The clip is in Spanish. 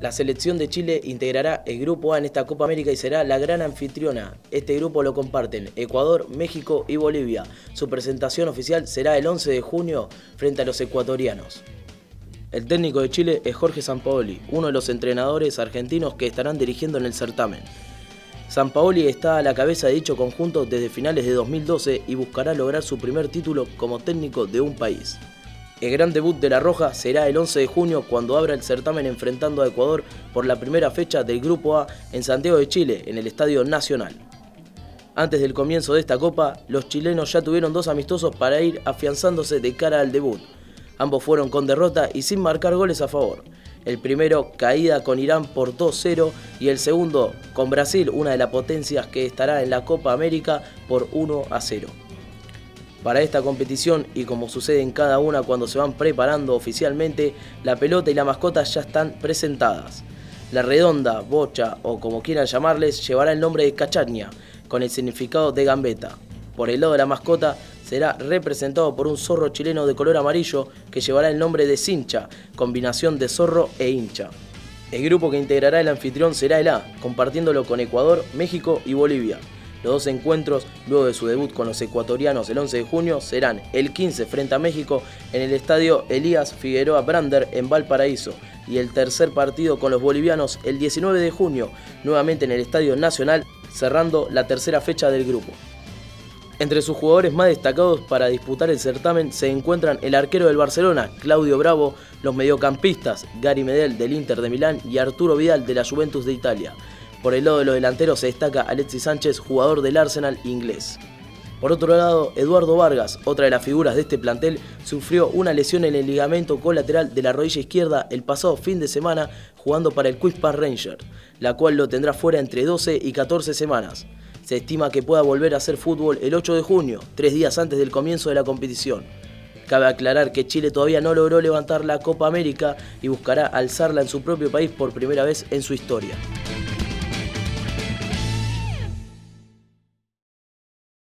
La selección de Chile integrará el Grupo A en esta Copa América y será la gran anfitriona. Este grupo lo comparten Ecuador, México y Bolivia. Su presentación oficial será el 11 de junio frente a los ecuatorianos. El técnico de Chile es Jorge Sampaoli, uno de los entrenadores argentinos que estarán dirigiendo en el certamen. Sampaoli está a la cabeza de dicho conjunto desde finales de 2012 y buscará lograr su primer título como técnico de un país. El gran debut de La Roja será el 11 de junio cuando abra el certamen enfrentando a Ecuador por la primera fecha del Grupo A en Santiago de Chile, en el Estadio Nacional. Antes del comienzo de esta copa, los chilenos ya tuvieron dos amistosos para ir afianzándose de cara al debut. Ambos fueron con derrota y sin marcar goles a favor. El primero caída con Irán por 2-0 y el segundo con Brasil, una de las potencias que estará en la Copa América, por 1-0. Para esta competición y como sucede en cada una cuando se van preparando oficialmente, la pelota y la mascota ya están presentadas. La redonda, bocha o como quieran llamarles llevará el nombre de cachaña, con el significado de gambeta. Por el lado de la mascota será representado por un zorro chileno de color amarillo que llevará el nombre de cincha, combinación de zorro e hincha. El grupo que integrará el anfitrión será el A, compartiéndolo con Ecuador, México y Bolivia. Los dos encuentros, luego de su debut con los ecuatorianos el 11 de junio, serán el 15 frente a México en el estadio Elías Figueroa Brander en Valparaíso y el tercer partido con los bolivianos el 19 de junio, nuevamente en el Estadio Nacional, cerrando la tercera fecha del grupo. Entre sus jugadores más destacados para disputar el certamen se encuentran el arquero del Barcelona, Claudio Bravo, los mediocampistas, Gary Medel del Inter de Milán y Arturo Vidal de la Juventus de Italia. Por el lado de los delanteros se destaca Alexis Sánchez, jugador del Arsenal inglés. Por otro lado, Eduardo Vargas, otra de las figuras de este plantel, sufrió una lesión en el ligamento colateral de la rodilla izquierda el pasado fin de semana jugando para el Queen's Park Rangers, la cual lo tendrá fuera entre 12 y 14 semanas. Se estima que pueda volver a hacer fútbol el 8 de junio, tres días antes del comienzo de la competición. Cabe aclarar que Chile todavía no logró levantar la Copa América y buscará alzarla en su propio país por primera vez en su historia.